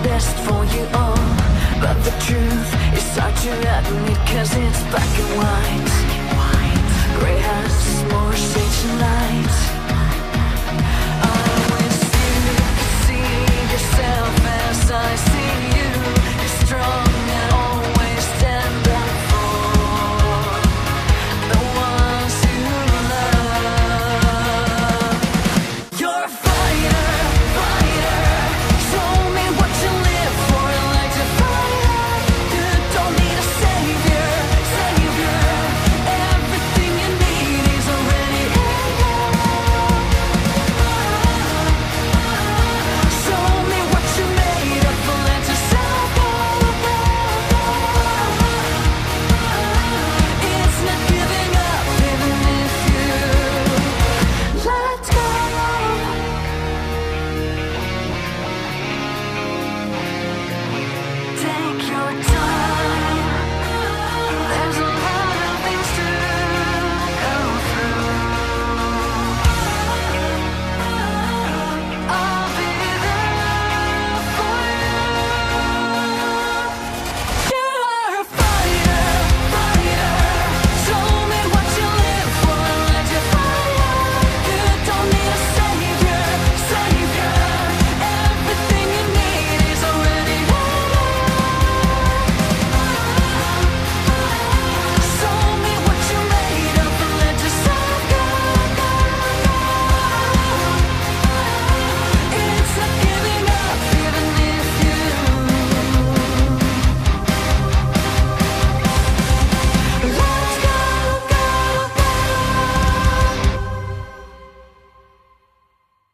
best for you all. But the truth is hard to admit, cause it's black and white. Grey has more shades